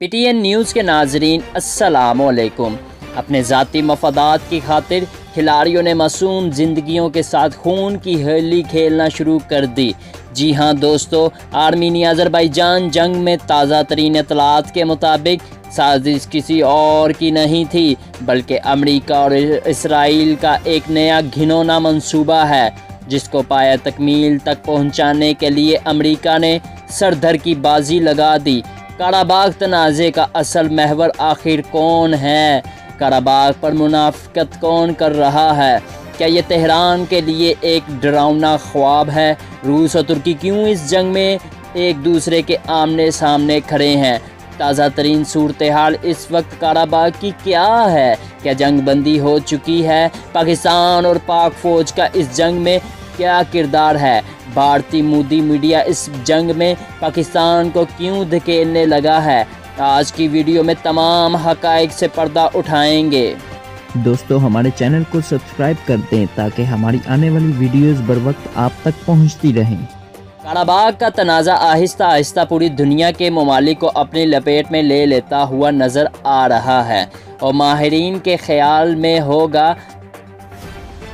PTN news के नाजरीन असलकुम अपने ज़ाती मफादात की खातिर खिलाड़ियों ने मासूम जिंदगियों के साथ खून की होली खेलना शुरू कर दी। जी हाँ दोस्तों, आर्मीनी अजरबैजान जंग में ताज़ा तरीन इतलात के मुताबिक साजिश किसी और की नहीं थी, बल्कि अमरीका और इसराइल का एक नया घिनौना मंसूबा है, जिसको पाया तकमील तक पहुँचाने के लिए अमेरिका ने सरधर की बाजी लगा दी। काराबाग तनाज़े का असल महवर आखिर कौन है? काराबाग पर मुनाफ्त कौन कर रहा है? क्या ये तेहरान के लिए एक डरावना ख्वाब है? रूस और तुर्की क्यों इस जंग में एक दूसरे के आमने सामने खड़े हैं? ताज़ा तरीन सूरत हाल इस वक्त काराबाग की क्या है? क्या जंग बंदी हो चुकी है? पाकिस्तान और पाक फ़ौज का इस जंग में क्या किरदार है? भारतीय मोदी मीडिया इस जंग में पाकिस्तान को क्यों धकेलने लगा है? आज की वीडियो में तमाम हकाइक से पर्दा उठाएँगे। दोस्तों हमारे चैनल को सब्सक्राइब कर दें ताकि हमारी आने वाली वीडियोस बर वक्त आप तक पहुँचती रहें। काराबाग का तनाज़ा आहिस्ता आहिस्ता पूरी दुनिया के ममालिक को अपनी लपेट में ले लेता हुआ नज़र आ रहा है और माहरीन के ख्याल में होगा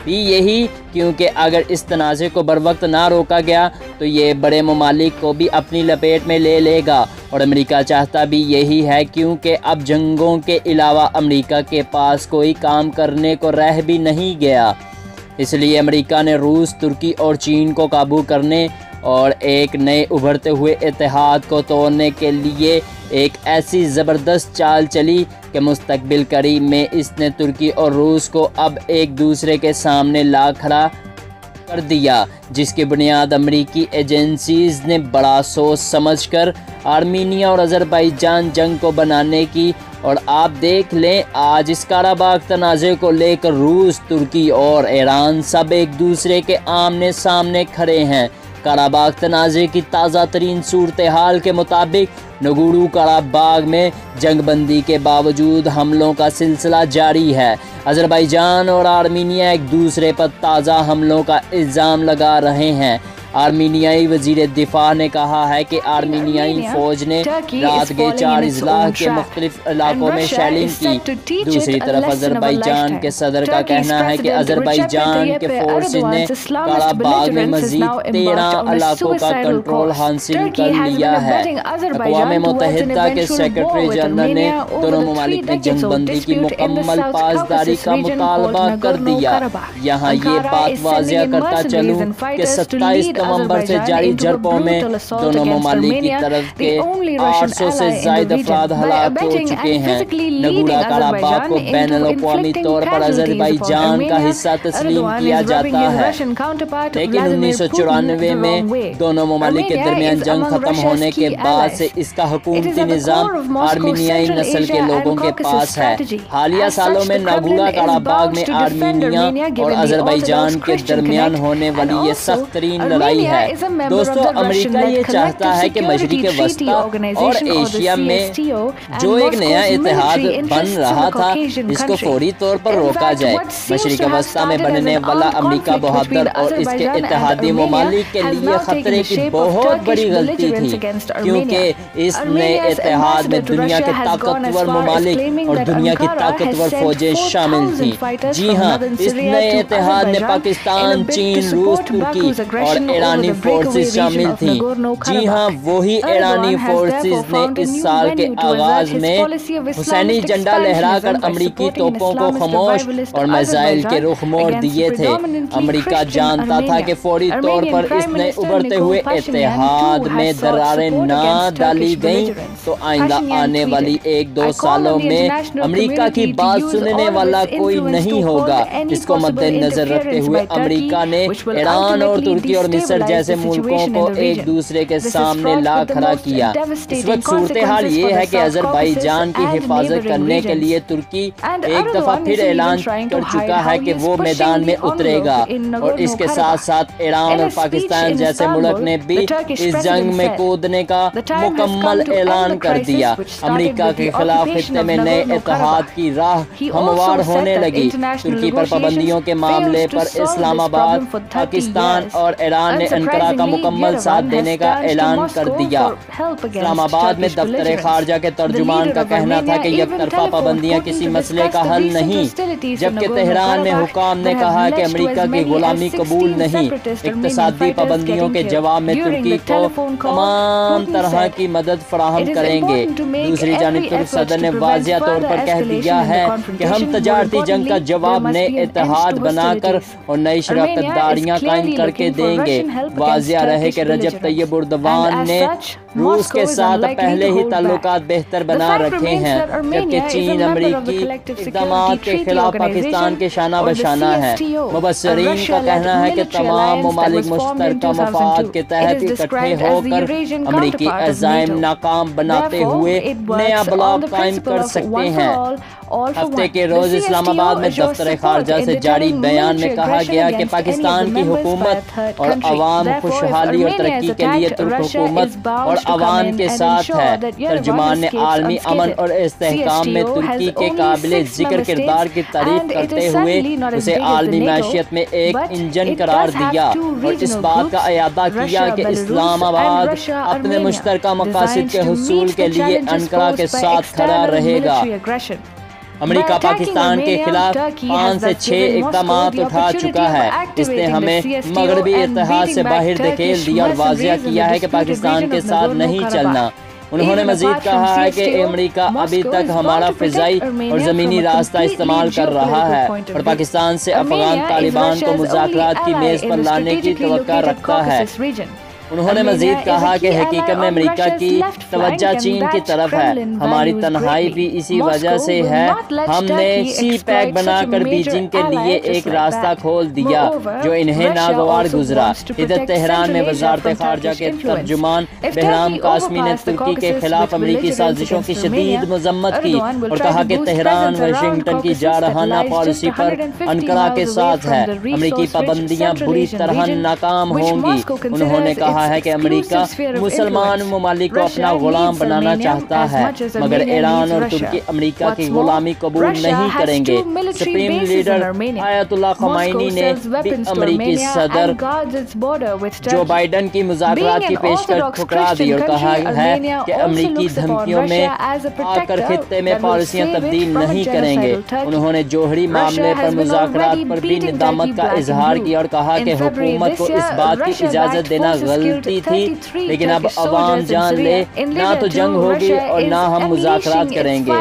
भी यही क्योंकि अगर इस तनाज़े को बर वक्त ना रोका गया तो ये बड़े ममालिक को भी अपनी लपेट में ले लेगा। और अमेरिका चाहता भी यही है, क्योंकि अब जंगों के अलावा अमेरिका के पास कोई काम करने को रह भी नहीं गया। इसलिए अमेरिका ने रूस, तुर्की और चीन को काबू करने और एक नए उभरते हुए इतिहाद को तोड़ने के लिए एक ऐसी ज़बरदस्त चाल चली कि मुस्तबिल करीब में इसने तुर्की और रूस को अब एक दूसरे के सामने ला खड़ा कर दिया, जिसकी बुनियाद अमरीकी एजेंसीज ने बड़ा सोच समझकर आर्मीनिया और अजरबैजान जंग को बनाने की। और आप देख लें, आज इस काराबाग तनाज़े को लेकर रूस, तुर्की और ईरान सब एक दूसरे के आमने सामने खड़े हैं। काराबाग तनाज़े की ताज़ा तरीन सूरत हाल के मुताबिक नगुड़ू काराबाग में जंगबंदी के बावजूद हमलों का सिलसिला जारी है। अजरबैजान और आर्मीनिया एक दूसरे पर ताज़ा हमलों का इल्ज़ाम लगा रहे हैं। आर्मीनियाई वज़ीर दिफा ने कहा है कि आर्मीनियाई फौज ने रात के चार अजला के मुख्तलिफ़ इलाकों में शैलिंग की। दूसरी तरफ़ अजरबैजान के सदर का कहना है कि अजरबैजान के फोर्सेज ने काराबाग में मजीद तेरह इलाकों का कंट्रोल हासिल कर लिया है। अकवा मुतहदा के सेक्रेटरी जनरल ने दोनों ममालिक में जंगबंदी की मुकम्मल पासदारी का मुतालबा कर दिया। यहाँ ये बात वाजिया करता चलूँ कि सत्ताईस नवंबर से जारी झड़पों में दोनों ममालिक की तरफ़ के 800 से ज़्यादा अफराद हलाक हो चुके हैं नगुड़ा काराबाग को बैन अवी तौर पर अजरबैजान का हिस्सा तस्लीम किया जाता है लेकिन उन्नीस सौ चौरानवे में दोनों ममालिक के दरमियान जंग खत्म होने के बाद से इसका हुकूमती निज़ाम आर्मीनियाई नस्ल के लोगों के पास है। हालिया सालों में नगुड़ा काराबाग में आर्मीनिया और अजरबैजान के दरमियान होने वाली ये सख्त तरीन लड़ाई ही। है दोस्तों अमेरिका ये चाहता है कि मशरक वस्ता और एशिया में जो एक नया इतिहाद बन रहा था इसको फौरी तौर पर रोका जाए। मशरक वस्ता में बनने वाला अमेरिका बहादुर और इसके इतिहादी ममालिक के लिए खतरे की बहुत बड़ी गलती थी क्योंकि इस नए इतिहाद में दुनिया के ताकतवर ममालिक और दुनिया की ताकतवर फौजें शामिल थी। जी हाँ इस नए इतिहाद ने पाकिस्तान चीन रूस तुर्की और ईरानी फोर्सेस शामिल थी। जी हाँ वही ईरानी फोर्सेस ने इस साल के आगाज़ में हुसैनी झंडा लहराकर अमरीकी तोपों को खामोश और मिसाइल के रुख मोड़ दिए थे। अमरीका जानता था कि फौरी तौर पर इस नए उभरते हुए इतिहाद में दरारें ना डाली गईं। तो आइंदा आने वाली एक दो सालों में अमरीका की बात सुनने वाला कोई नहीं होगा। इसको मद्देनजर रखते हुए अमरीका ने ईरान और तुर्की और मिस्र मिस्र जैसे मुल्कों को एक दूसरे के सामने ला खड़ा किया। इस वक्त सूरत हाल ये है कि अजरबैजान की हिफाजत करने के लिए तुर्की एक दफ़ा फिर ऐलान कर चुका है कि वो मैदान में उतरेगा और इसके साथ साथ ईरान और पाकिस्तान जैसे मुल्क ने भी इस जंग में कूदने का मुकम्मल ऐलान कर दिया। अमरीका के खिलाफ खत्े में नए इतिहाद की राह हमवार होने लगी। तुर्की पर पाबंदियों के मामले पर इस्लामाबाद पाकिस्तान और ईरान ने अनकरा का मुकम्मल साथ देने का ऐलान कर दिया। इस्लामाबाद में दफ्तर खारजा के तर्जुमान का कहना था कि एक तरफा पाबंदियाँ किसी मसले का हल नहीं जबकि तेहरान में हुकाम ने कहा कि अमरीका की गुलामी कबूल नहीं इकतसादी पाबंदियों के जवाब में तुर्की को तमाम तरह की मदद फराहम करेंगे। दूसरी जानब तुर्क सदर ने वाजिया तौर पर कह दिया है कि हम तजारती जंग का जवाब नए इतिहाद बनाकर और नई शराकतदारियाँ कायम करके देंगे वाजिया रहे कि रजब तैयब उर्दवान ने रूस के साथ पहले ही ताल्लुक बेहतर बना रखे हैं जबकि चीन अमरीकी इकदाम के खिलाफ पाकिस्तान के शाना बशाना है। मुबसरीन का कहना है कि तमाम ममालिक मुश्तर मफाद के तहत इकट्ठे होकर अमरीकी अजायम नाकाम बनाते हुए नया ब्लॉक कायम कर सकते हैं। हफ़्ते के रोज इस्लामाबाद में दफ्तर खारजा से जारी बयान में कहा गया कि पाकिस्तान की हुकूमत और अवाम खुशहाली और तरक्की के लिए तुर्क हुकूमत और अवाम के साथ है। तर्जुमान ने आलमी अमन और इसकाम में तुर्की के काबिल ज़िक्र किरदार की तारीफ़ करते हुए उसे आलमी मैशियत में एक इंजन करार दिया और इस बात का अदा किया कि इस्लामाबाद अपने मुश्तर मकासद के हसूल के लिए अनकरा के साथ खड़ा रहेगा। अमेरिका पाकिस्तान के खिलाफ पाँच से छह इकदाम उठा चुका है। इसने हमें मगरबी इतिहाद से बाहर धकेल दिया और वाजिया किया है कि पाकिस्तान के साथ नहीं चलना। उन्होंने मजीद कहा है कि अमेरिका अभी तक हमारा फिजाई और ज़मीनी रास्ता इस्तेमाल कर रहा है। और पाकिस्तान से अफगान तालिबान को मुजाकर की मेज़ पर लाने की तो रखता है। उन्होंने मजीद कहा कि हकीकत में अमेरिका की तवज्जा चीन की तरफ़ है। हमारी तनहाई भी इसी वजह से है। हमने सी पैक बनाकर बीजिंग के लिए एक रास्ता खोल दिया जो इन्हें नागवार गुजरा। इधर तेहरान में वजारत खारजा के तर्जुमान बहराम कासमी ने तुर्की के खिलाफ अमरीकी साजिशों की शदीद मजम्मत की और कहा कि तेहरान वाशिंगटन की जारहाना पॉलिसी पर अनकरा के साथ है। अमरीकी पाबंदियाँ बुरी तरह नाकाम होंगी उन्होंने कहा रहा है कि अमेरिका मुसलमान ममालिक को अपना गुलाम बनाना चाहता है मगर ईरान और तुर्की अमेरिका की गुलामी कबूल नहीं करेंगे। सुप्रीम लीडर आयतुल्ला खमाइनी ने अमेरिकी सदर जो बाइडन की मुजाकर की पेशकश ठुकरा दी और कहा है कि अमरीकी धमकियों में आकर खत्े में पॉलिसियाँ तब्दील नहीं करेंगे। उन्होंने जोहरी मामले पर मुजाकर पर भी निदामत का इजहार किया और कहा कि हुकूमत को इस बात की इजाज़त देना गलत मिलती थी लेकिन अब अवाम जान ले ना तो जंग होगी और ना हम मुजाकर करेंगे।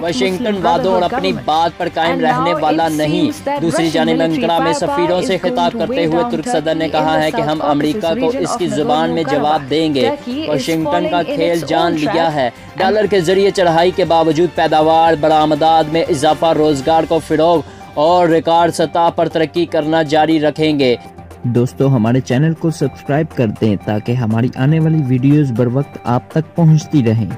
वाशिंगटन वादों और अपनी बात पर कायम रहने वाला नहीं। दूसरी जानब अंकरा में सफीरों से खिताब करते हुए तुर्क सदर ने कहा है कि हम अमेरिका को इसकी ज़ुबान में जवाब देंगे वाशिंगटन का खेल जान लिया है। डॉलर के ज़रिए चढ़ाई के बावजूद पैदावार बरामदाद में इजाफा रोज़गार को फिरोग और रिकॉर्ड सतह पर तरक्की करना जारी रखेंगे। दोस्तों, हमारे चैनल को सब्सक्राइब कर दें ताकि हमारी आने वाली वीडियोस बर वक्त आप तक पहुँचती रहें।